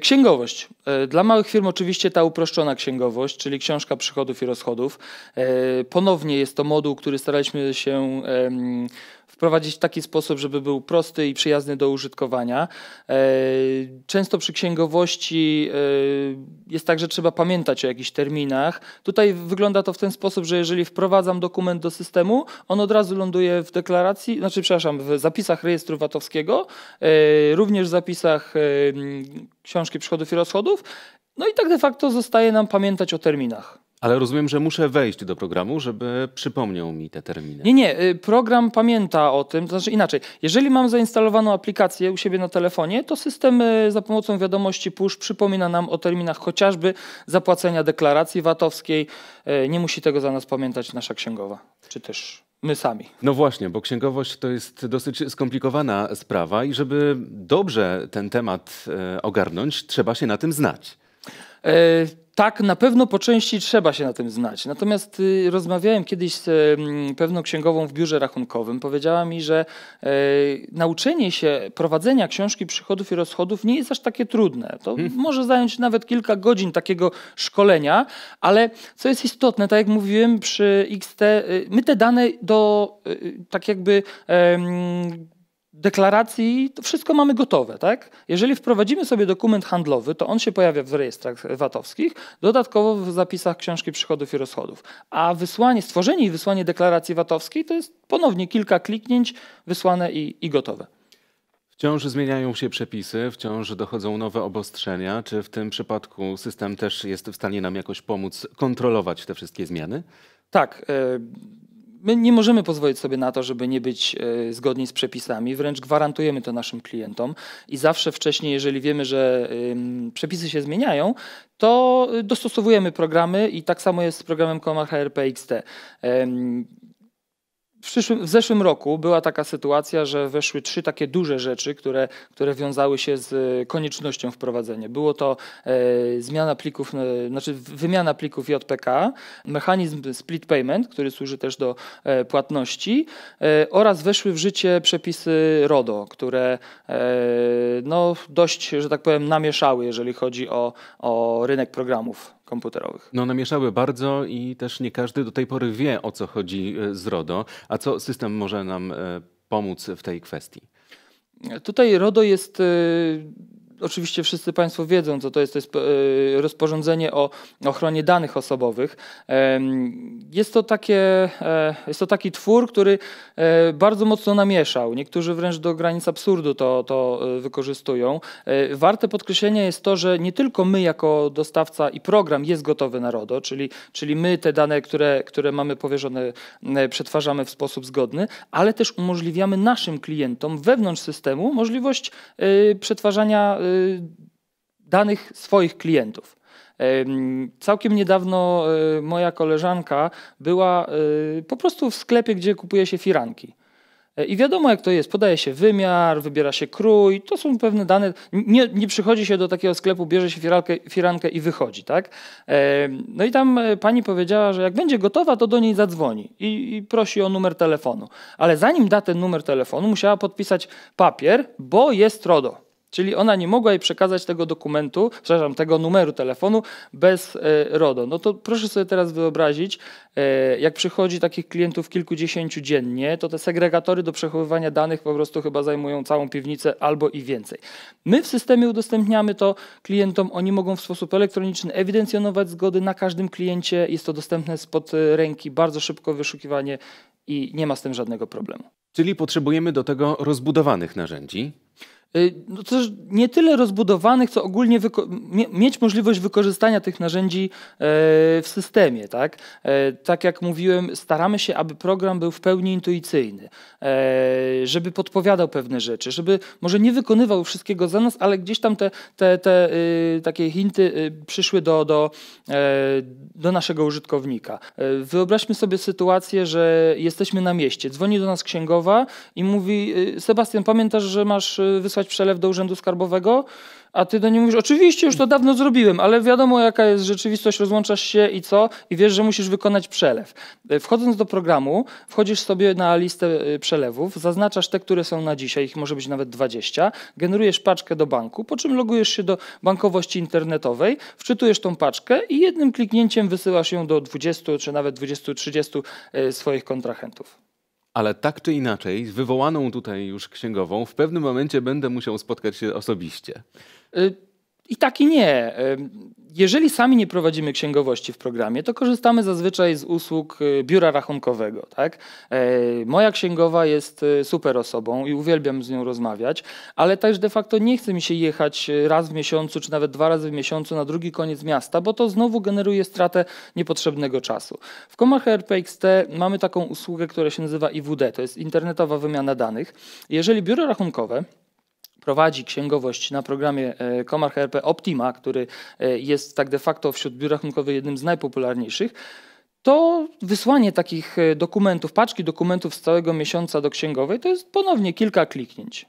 Księgowość. E, dla małych firm oczywiście ta uproszczona księgowość, czyli książka przychodów i rozchodów. E, ponownie jest to moduł, który staraliśmy się wprowadzić w taki sposób, żeby był prosty i przyjazny do użytkowania. E, często przy księgowości jest tak, że trzeba pamiętać o jakichś terminach. Tutaj wygląda to w ten sposób, że jeżeli wprowadzam dokument do systemu, on od razu ląduje w deklaracji, znaczy przepraszam, w zapisach rejestru VAT-owskiego, również w zapisach książki przychodów i rozchodów. No i tak de facto zostaje nam pamiętać o terminach. Ale rozumiem, że muszę wejść do programu, żeby przypomniał mi te terminy. Nie, nie, y, program pamięta o tym, to znaczy inaczej. Jeżeli mam zainstalowaną aplikację u siebie na telefonie, to system y, za pomocą wiadomości push przypomina nam o terminach chociażby zapłacenia deklaracji VAT-owskiej. Y, nie musi tego za nas pamiętać nasza księgowa, czy też my sami. No właśnie, bo księgowość to jest dosyć skomplikowana sprawa i żeby dobrze ten temat ogarnąć, trzeba się na tym znać. E, tak, na pewno po części trzeba się na tym znać. Natomiast y, rozmawiałem kiedyś z pewną księgową w biurze rachunkowym. Powiedziała mi, że y, nauczenie się prowadzenia książki przychodów i rozchodów nie jest aż takie trudne. To hmm. może zająć nawet kilka godzin takiego szkolenia, ale co jest istotne, tak jak mówiłem przy XT, y, my te dane do y, tak jakby deklaracji, to wszystko mamy gotowe. Tak? Jeżeli wprowadzimy sobie dokument handlowy, to on się pojawia w rejestrach VAT-owskich, dodatkowo w zapisach książki przychodów i rozchodów. A wysłanie, stworzenie i wysłanie deklaracji VAT-owskiej to jest ponownie kilka kliknięć, wysłane i, i gotowe. Wciąż zmieniają się przepisy, wciąż dochodzą nowe obostrzenia. Czy w tym przypadku system też jest w stanie nam jakoś pomóc kontrolować te wszystkie zmiany? Tak. Y My nie możemy pozwolić sobie na to, żeby nie być e, zgodni z przepisami, wręcz gwarantujemy to naszym klientom i zawsze wcześniej, jeżeli wiemy, że przepisy się zmieniają, to dostosowujemy programy i tak samo jest z programem Comar HRP XT. W, przyszłym, w, zeszłym roku była taka sytuacja, że weszły trzy takie duże rzeczy, które, które wiązały się z e, koniecznością wprowadzenia. Było to e, zmiana plików, e, znaczy wymiana plików JPK, mechanizm split payment, który służy też do e, płatności e, oraz weszły w życie przepisy RODO, które e, no, dość, że tak powiem, namieszały, jeżeli chodzi o, o rynek programów komputerowych. No namieszały bardzo i też nie każdy do tej pory wie o co chodzi e, z RODO. A co system może nam e, pomóc w tej kwestii? Tutaj RODO jest e, oczywiście wszyscy Państwo wiedzą, co to jest. To jest e, rozporządzenie o ochronie danych osobowych. Jest to, takie, e, jest to taki twór, który e, bardzo mocno namieszał. Niektórzy wręcz do granic absurdu to, to wykorzystują. Warte podkreślenia jest to, że nie tylko my jako dostawca i program jest gotowy na RODO, czyli, czyli my te dane, które, które mamy powierzone, przetwarzamy w sposób zgodny, ale też umożliwiamy naszym klientom wewnątrz systemu możliwość przetwarzania danych swoich klientów. Całkiem niedawno y, moja koleżanka była y, po prostu w sklepie, gdzie kupuje się firanki. E, I wiadomo, jak to jest. Podaje się wymiar, wybiera się krój, to są pewne dane. Nie, nie przychodzi się do takiego sklepu, bierze się firankę, firankę i wychodzi. Tak? No i tam e, pani powiedziała, że jak będzie gotowa, to do niej zadzwoni i, i prosi o numer telefonu. Ale zanim da ten numer telefonu, musiała podpisać papier, bo jest RODO. Czyli ona nie mogła jej przekazać tego dokumentu, przepraszam, tego numeru telefonu bez e, RODO. No to proszę sobie teraz wyobrazić, e, jak przychodzi takich klientów kilkudziesięciu dziennie, to te segregatory do przechowywania danych po prostu chyba zajmują całą piwnicę albo i więcej. My w systemie udostępniamy to klientom, oni mogą w sposób elektroniczny ewidencjonować zgody na każdym kliencie, jest to dostępne spod ręki, bardzo szybko wyszukiwanie i nie ma z tym żadnego problemu. Czyli potrzebujemy do tego rozbudowanych narzędzi. Y, no też nie tyle rozbudowanych, co ogólnie mieć możliwość wykorzystania tych narzędzi e, w systemie. Tak? E, tak jak mówiłem, staramy się, aby program był w pełni intuicyjny, e, żeby podpowiadał pewne rzeczy, żeby może nie wykonywał wszystkiego za nas, ale gdzieś tam te, te, te y, takie hinty y, przyszły do, do, do naszego użytkownika. Wyobraźmy sobie sytuację, że jesteśmy na mieście, dzwoni do nas księgowa i mówi Sebastian, pamiętasz, że masz wysłać wysłać przelew do Urzędu Skarbowego, a ty do niej mówisz, oczywiście już to dawno zrobiłem, ale wiadomo jaka jest rzeczywistość, rozłączasz się i co? I wiesz, że musisz wykonać przelew. E, wchodząc do programu, wchodzisz sobie na listę e, przelewów, zaznaczasz te, które są na dzisiaj, ich może być nawet 20, generujesz paczkę do banku, po czym logujesz się do bankowości internetowej, wczytujesz tą paczkę i jednym kliknięciem wysyłasz ją do 20 czy nawet 20-30 e, swoich kontrahentów. Ale tak czy inaczej, z wywołaną tutaj już księgową, w pewnym momencie będę musiał spotkać się osobiście. Y, I tak i nie. Y, jeżeli sami nie prowadzimy księgowości w programie, to korzystamy zazwyczaj z usług y, biura rachunkowego. Tak? Moja księgowa jest super osobą i uwielbiam z nią rozmawiać, ale też de facto nie chce mi się jechać raz w miesiącu, czy nawet dwa razy w miesiącu na drugi koniec miasta, bo to znowu generuje stratę niepotrzebnego czasu. W komach RPXT mamy taką usługę, która się nazywa IWD, to jest internetowa wymiana danych. Jeżeli biuro rachunkowe prowadzi księgowość na programie Komar e, HRP Optima, który e, jest tak de facto wśród biur rachunkowych jednym z najpopularniejszych, to wysłanie takich e, dokumentów, paczki dokumentów z całego miesiąca do księgowej to jest ponownie kilka kliknięć.